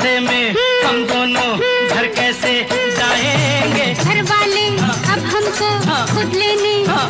रास्ते में हम दोनों घर कैसे जाएँगे? घर वाले हाँ। अब हमको हाँ। खुद लेने हाँ।